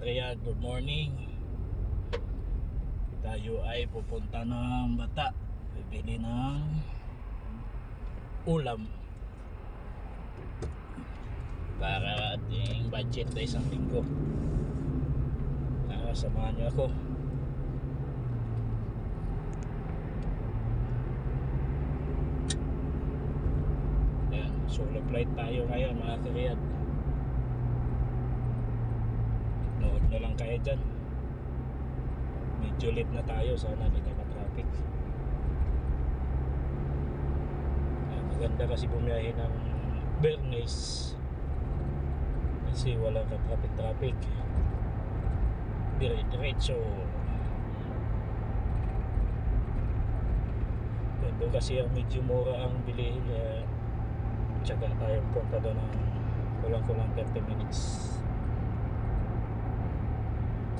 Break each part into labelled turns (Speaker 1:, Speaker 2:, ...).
Speaker 1: Riyadh, good morning. Tayo ay pupunta ng bata. Bibili ng ulam. Para ating budget na isang linggo. Kaya samahan niyo ako. Ayan, solo flight tayo ngayon mga kariyad. Na lang kayo dyan. Medyo late na tayo. Sana hindi ka traffic Maganda kasi bumiyahe ng Bernays. Kasi walang ka-traffic-traffic. Dire-diretso. Doon kasi ang medyo mura ang bilihin. Kaya tsaga tayo punta doon ng kulang-kulang 30 minutes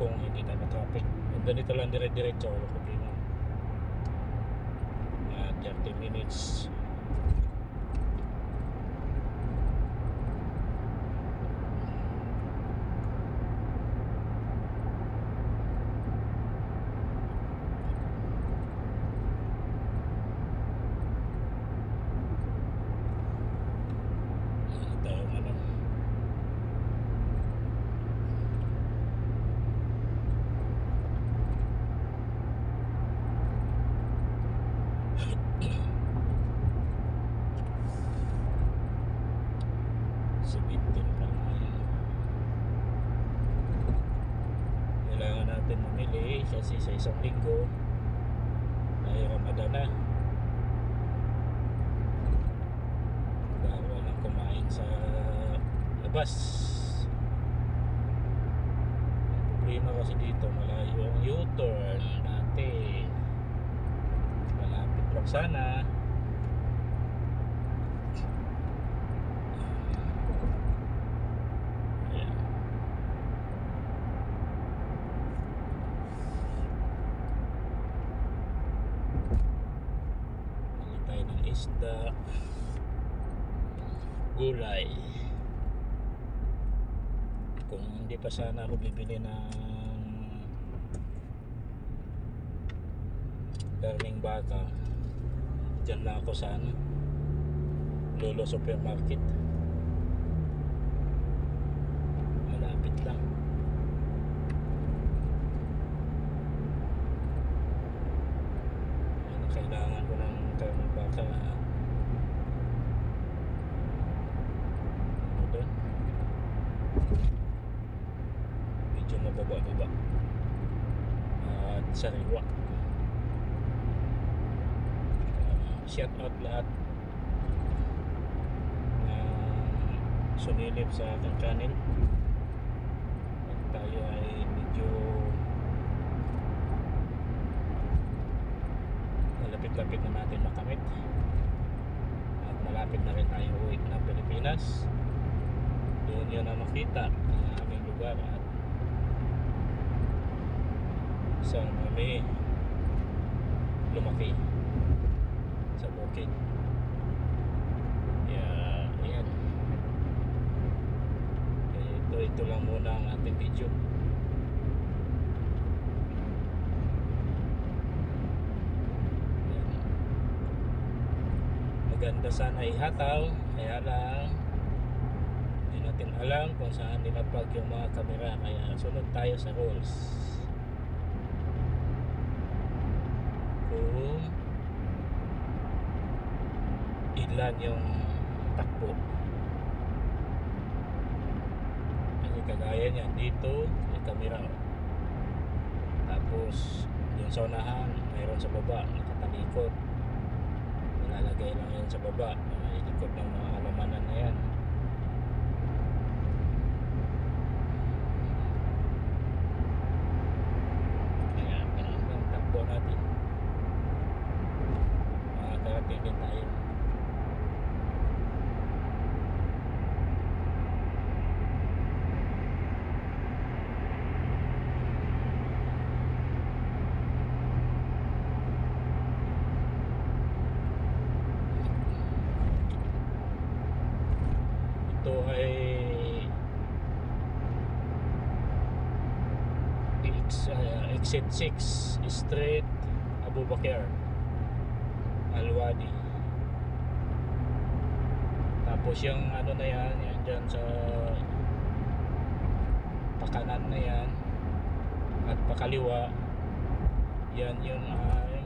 Speaker 1: kung hindi tayo traffic kung ganito lang dire-diretso wala problema uh, 30 minutes Ano tayo ano Sabitin pa tayo. Kailangan natin mamili kasi sa isang linggo ay Ramadan na. Bawal ang kumain sa labas. Ang problema kasi dito malayo ang U-turn dati. Malapit lang sana. Tayo ng isda. Gulay. Kung hindi pa sana ako bibili ng karning baka, dyan lang ako sa ano, Lolo Supermarket. Malapit lang. Ano, kailangan ko ng karning baka. Ano doon? Medyo mababa-baba. At sariwa. Uh, shout out lahat na sumilip sa aking channel. At tayo ay medyo malapit-lapit na natin makamit. At malapit na rin tayo uwi ng Pilipinas. Doon yun na makita ang aming lugar at saan kami lumaki bukid. Kaya, ayan. Ito, ito lang muna ang ating video. Ayan. Maganda sana ihataw, kaya lang hindi natin alam kung saan nilapag yung mga kamera kaya sunod tayo sa rules kung ilan yung takbo. Kasi kagaya niya. Dito may kamera tapos yung sa unahan mayroon sa baba nakatalikod. Nilalagay lang yan sa baba may likod ng mga alamanan na yan exit 6 Street Abu Bakar Alwadi. Tapos yung ano na yan yan dyan sa pakanan na yan at pakaliwa yan yung ay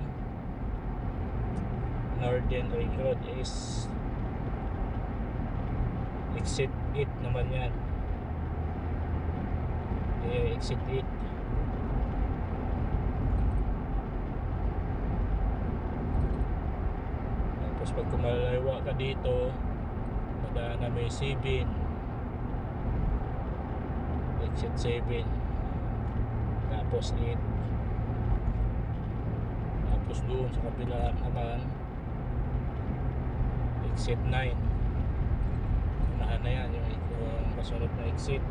Speaker 1: Northern Ring Road is exit 8 naman yan. Eh, exit 8 tapos pag kumalawa ka dito madaan na may 7 exit 7 tapos 8 tapos doon sa kabila naman exit 9 unahan na yan yung, yung kasunod na exit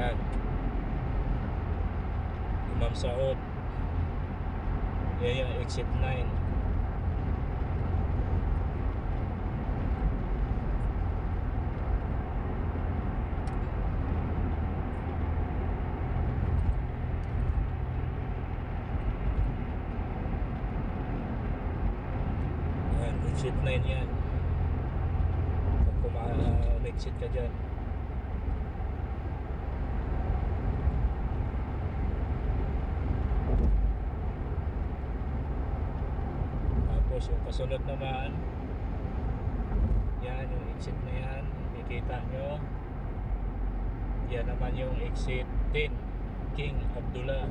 Speaker 1: Yan. Saud. Yan yung exit 9. Yan, exit 9 yan. Pag kuma-exit ka dyan. Yung kasunod naman, yan yung exit na yan, makikita nyo. Yan naman yung exit 10, King Abdullah.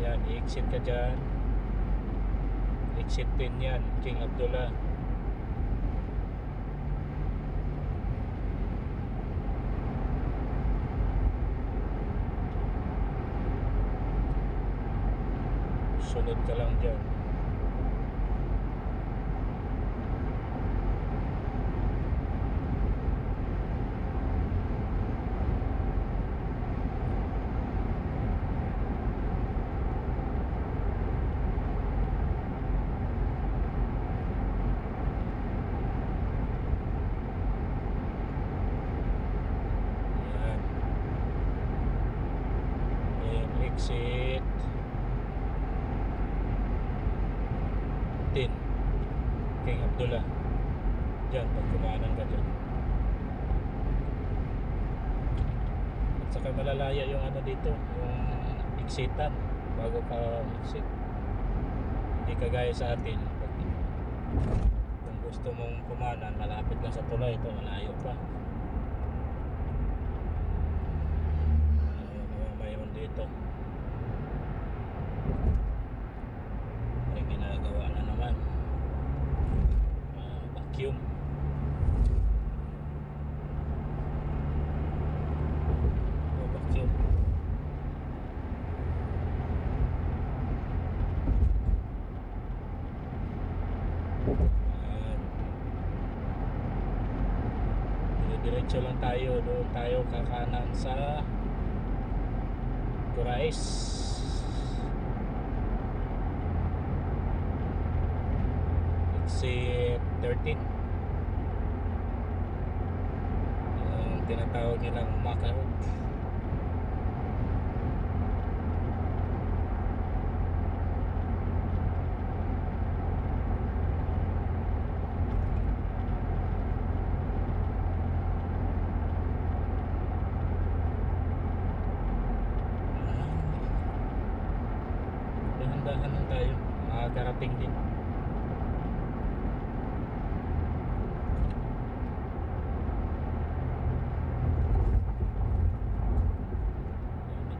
Speaker 1: Yan, i-exit ka dyan. Exit 10 yan, King Abdullah. Sunod ka lang dyan. Yan. Yan, exit 10 King Abdullah Diyan, pag kumanan ka dyan At saka malalaya yung ano dito Yung exitan Bago ka exit Hindi kagaya sa atin Kung gusto mong kumanan Malapit lang sa tulay Ito, malayo pa. Uh, Mayroon dito? May ginagawa na naman. Ah, vacuum oh, vacuum Ayan. diretso lang tayo doon tayo kakanan sa Kurais exit 13 yung tinatawag nilang Makarot dahan-dahan lang tayo makakarating din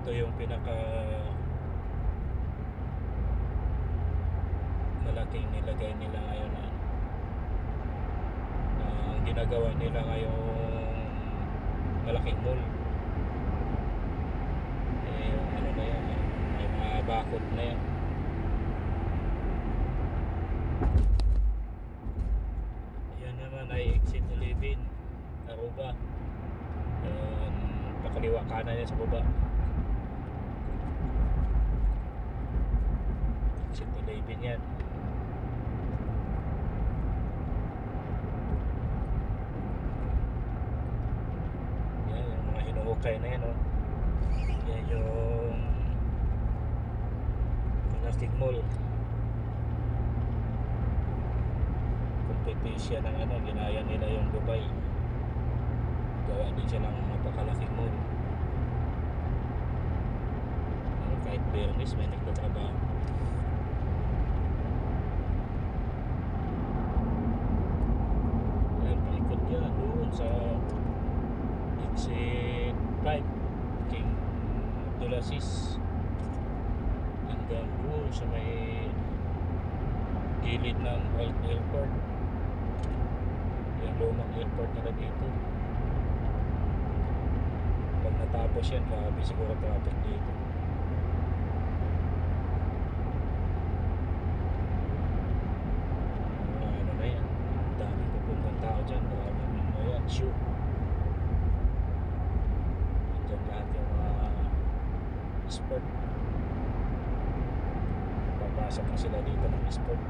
Speaker 1: ito yung pinaka malaking nilagay nila ngayon na na ang ginagawa nila ngayon malaking mall. Eh yung ano na yan may mga bakod na yan. Yan naman ay exit 11 Aruba um, pakaliwa kanan yan sa baba exit 11 yan yan yung hinuhukay na oh. yan yung Plastic Mall. Competition ng ano ginaya nila yung Dubai. Gawa din siya ng napakalaking mall. Ano, kahit Bernis may nagtatrabaho. Yan paikot yan doon sa exit 5 King Abdulaziz hanggang doon sa may gilid ng Old Airport yung lumang airport nila dito. Pag natapos yan grabe siguro traffic dito mga ano na yan ang daming pupuntang tao dyan grabe ano yan shoe Andyan lahat yung mga sport papasok na sila dito ng sport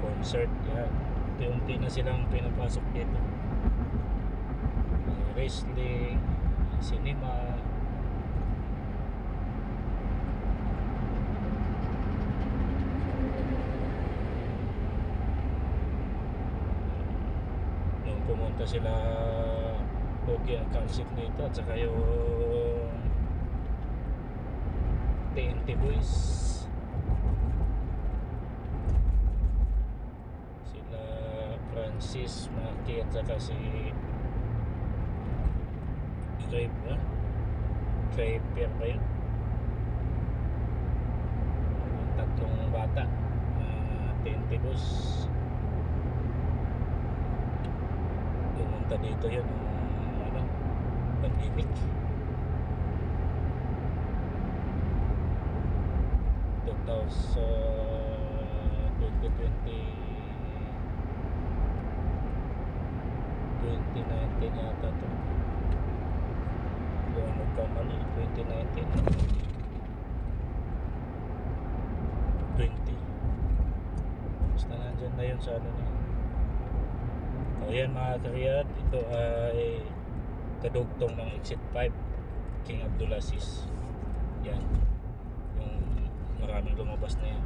Speaker 1: concert yan unti-unti na silang pinapasok dito May wrestling cinema nung pumunta sila Pogi ang Calcit dito at saka yung TNT Boys. Sila Francis Maki at saka si Grape ba? Draper ba yun? Tatlong bata uh, TNT Boys pumunta dito yun ano, pandemic 2019 yata to yung nagkamali 2019 20 basta nandyan na yun sa ano na yun. O yan mga kariyat ito ay kadugtong ng exit 5 King Abdulaziz yan. Yung maraming lumabas na yan.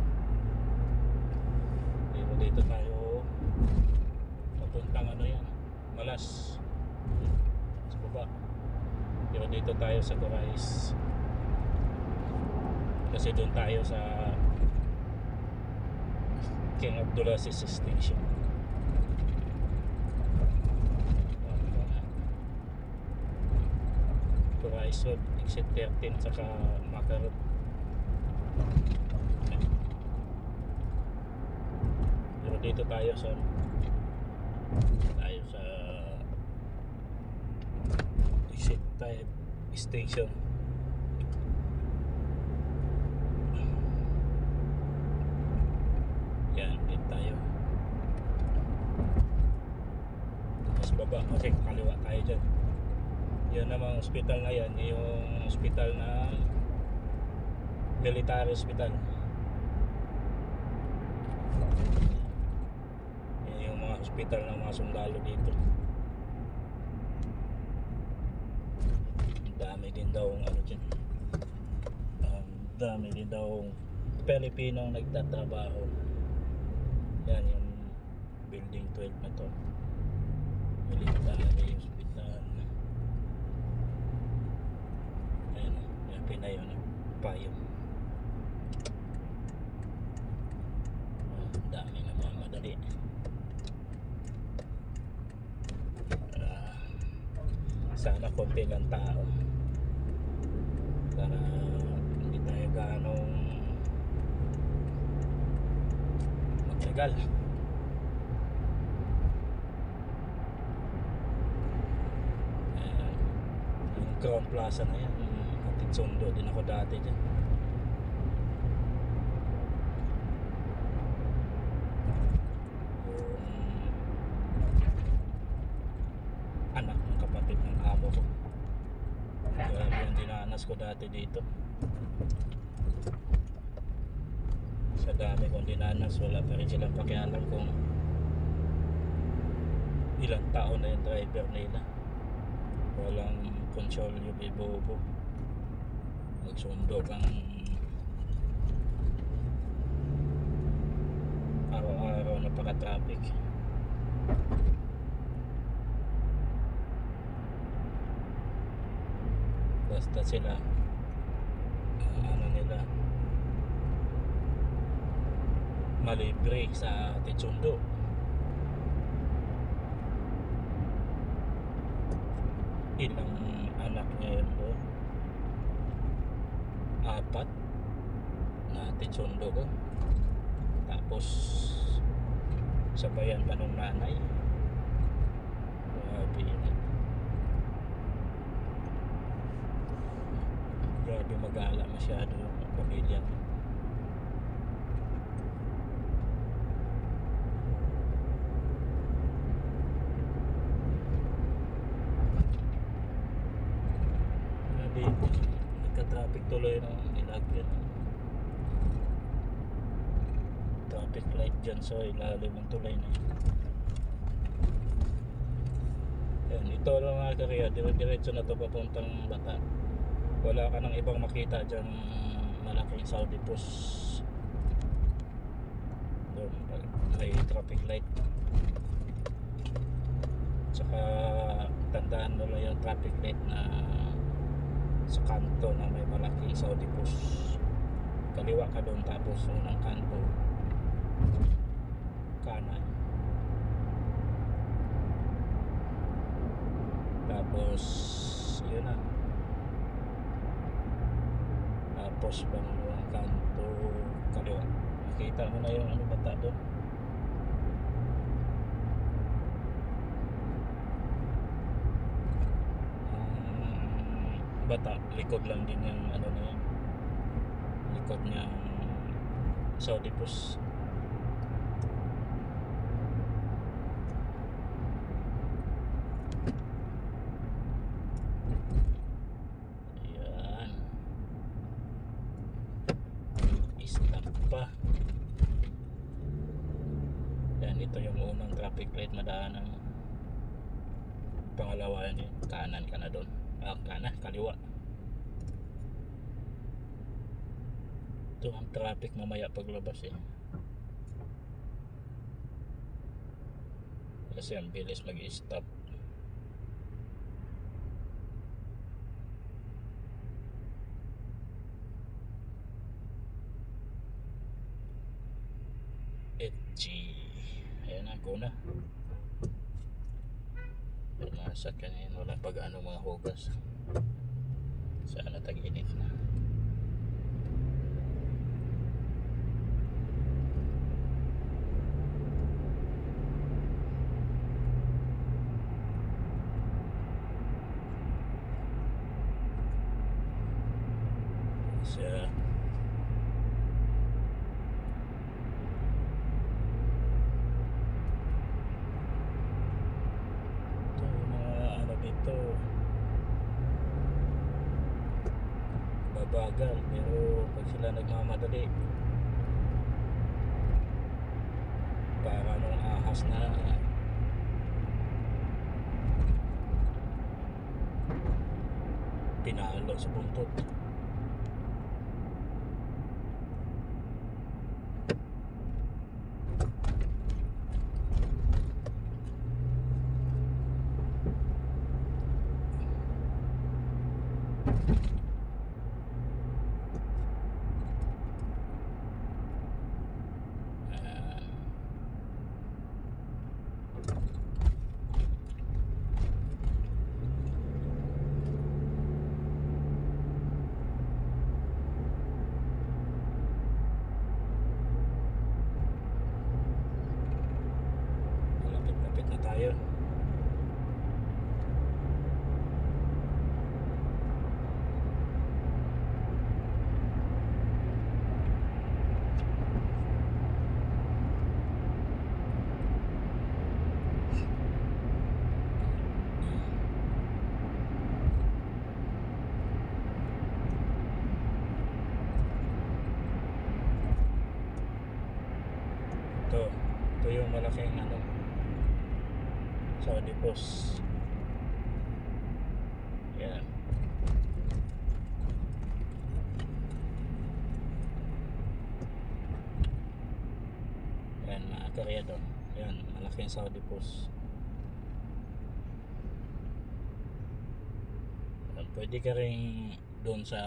Speaker 1: Dito dito tayo. Papuntang ano yan? Malas. Sa baba pero dito tayo sa Corais kasi doon tayo sa King Abdulaziz Station. Corais Road exit 13 saka Makarot. Pero dito tayo sa tayo sa exit type station. Yan dito tayo. Mas baba kasi kaliwa tayo dyan. Yan namang hospital na yan yung hospital na military hospital. Yan yung mga hospital ng mga sundalo dito Ang dami din daw ang ano dyan. Ang dami din daw Pilipinong nagtatrabaho. Yan yung building 12 na to. Military hospital. Ayan o yan pinayo na payong ang dami na mga madali Ah, sana konti lang tao para hindi tayo ganong Ayan. Yung Crown Plaza na yan. Atid sundo din ako dati dyan. Anak ng kapatid ng amo ko. Grabe yung dinanas ko dati dito. Sa dami kong dinanas, wala pa rin silang pakialam kung ilang taon na yung driver nila. Walang control yung ibobo. Magsundo kang araw-araw na paka-traffic. Basta sila ah, ano nila malibre sa Titsundo. Ilang anak niya yun? Apat na Titsundo ko. Tapos sabayan pa nung nanay. Grabe yun. Grabe mag-aala masyado yung pamilya. Grabe, nagka-traffic tuloy ng ilagyan. Traffic light dyan sa ilalim ng tulay na yun. Ito lang mga kariya, dire-diretso na to papuntang bata. Wala ka nang ibang makita dyan malaking Saudi Post. Doon, may traffic light. Tsaka tandaan mo lang yung traffic light na sa kanto na may malaking Saudi Post. Kaliwa ka doon tapos unang kanto kanan. Tapos yun na. Tapos pangalawang kanto kaliwa. Makita mo na yung ano bata doon. Ang bata, likod lang din yung ano na yun. Likod niyang Saudi Post. Ayan. Stop pa. Yan, ito yung unang traffic light madaanan mo. Pangalawa yan yun. Kanan ka na doon. Ah, kanan, kaliwa. Ito ang traffic mamaya paglabas eh. Kasi ang bilis mag-stop. Etchi. Ayan ako na. Nasa kanin wala pag ano mga hugas. Sana tag-init na. Siya. Ito yung mga ano dito. Babagal pero pag sila nagmamadali para nung ahas na pinalo sa buntot. Ayan. ito ito yung malaking ano Saudi Post yan mga karyado yan malaking Saudi Post yan, pwede ka rin doon sa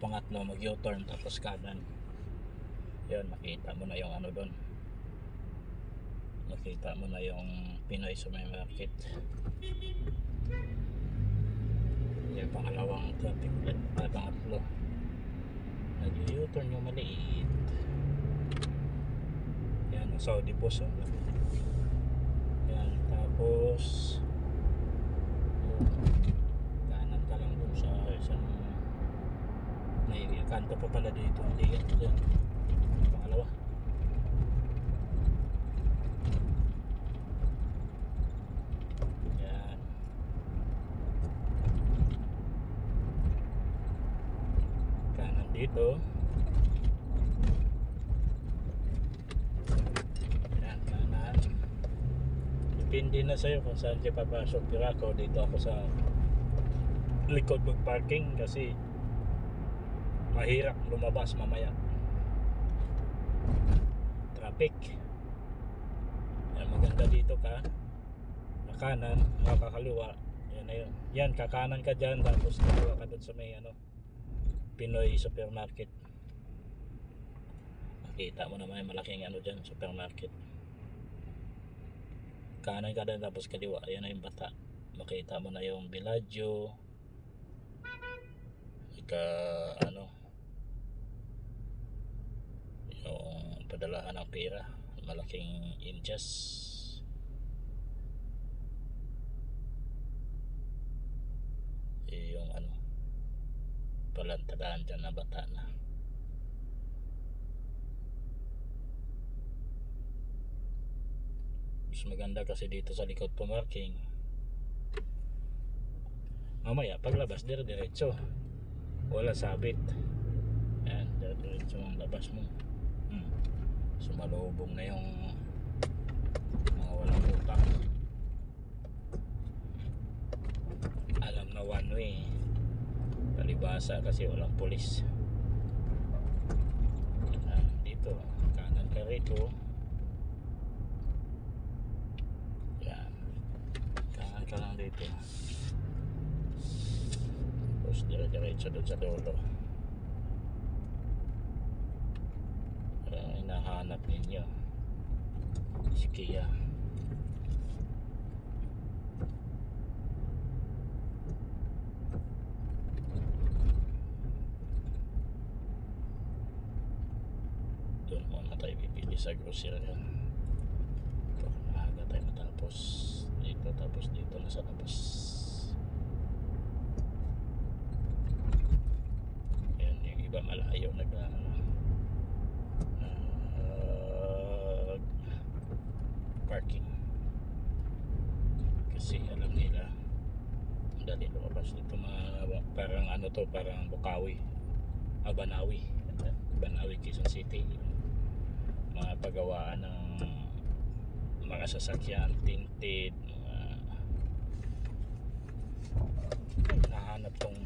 Speaker 1: pangatlo mag U-turn tapos kanan. Yan makita mo na yung ano doon. Makita mo na yung Pinoy sa may market yung pangalawang traffic light pangatlo. Nag U-turn yung maliit ang Saudi Post oh. yan tapos kanan ka lang dun sa isang may kanto pa pala dito. Hindi yan yan pangalawa yan kanan dito yan kanan depende na sa'yo kung saan ka papasok. Pero ako dito ako sa likod mag parking kasi mahirap lumabas mamaya. Traffic. Yan maganda dito ka. Na kanan makakaliwa. Yan na yun yan kakanan ka dyan tapos kaliwa ka dun sa may ano Pinoy supermarket. Makita mo naman yung malaking ano dyan supermarket kanan ka dyan tapos kaliwa yan na yung bata. Makita mo na yung Bellagio. Ika ano? Yung padalahan ng pera. Malaking inches. Eh, yung ano? Palantadaan dyan na bata na mas maganda kasi dito sa likod pumarking mamaya paglabas dire diretso wala sabit. Yan dire diretso ang labas mo. Hmm. sumalubong na yung mga walang utang alam na one way. Palibasa kasi walang pulis. Dito. Kanan ka rito yan kanan ka lang dito tapos dire-diretso doon sa dulo. Parang hinahanap ninyo si Kia. Doon muna tayo pipili sa grocery. Para maaga tayo matapos dito tapos dito na sa labas. Yan yung iba malayo nag ah, parking. Kasi alam nila dali lumabas dito mga parang ano to parang Bukawi ah, Banawi Banawi Quezon City. Mga pagawaan ng mga sasakyan tinted mga nahanap tong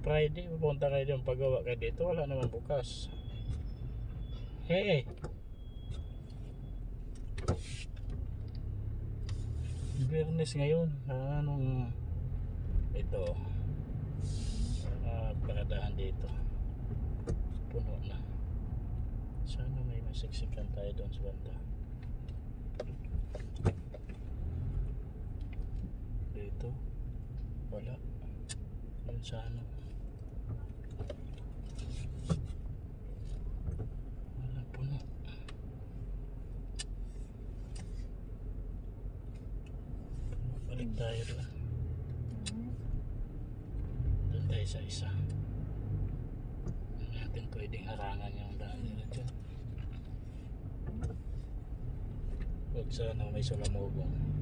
Speaker 1: Friday pupunta kayo dyan pagawa kayo dito wala naman bukas. Hey Biyernes ngayon anong ito? Uh, paradahan dito. Puno na. Sana may masiksikan tayo doon sa banda. Dito wala. Yun sa ano wala puno balik tayo doon doon tayo sa isa. Hindi natin pwedeng harangan yung daan nila dyan. Huwag sana may sulamubong